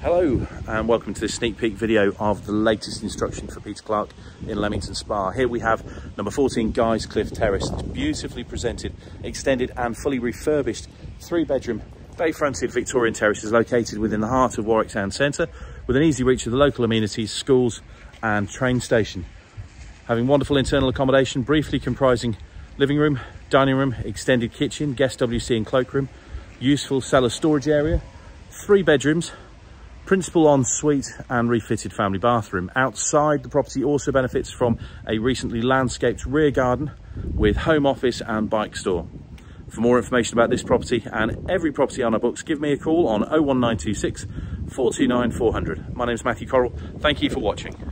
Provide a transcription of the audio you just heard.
Hello and welcome to this sneak peek video of the latest instruction for Peter Clarke in Leamington Spa. Here we have number 14 Guy's Cliff Terrace, beautifully presented, extended and fully refurbished three bedroom bay fronted Victorian terrace is located within the heart of Warwick Town Centre with an easy reach of the local amenities, schools and train station. Having wonderful internal accommodation briefly comprising living room, dining room, extended kitchen, guest WC and cloakroom, useful cellar storage area, three bedrooms, principal ensuite and refitted family bathroom. Outside, the property also benefits from a recently landscaped rear garden with home office and bike store. For more information about this property and every property on our books, give me a call on 01926 429 400. My name is Matthew Correll. Thank you for watching.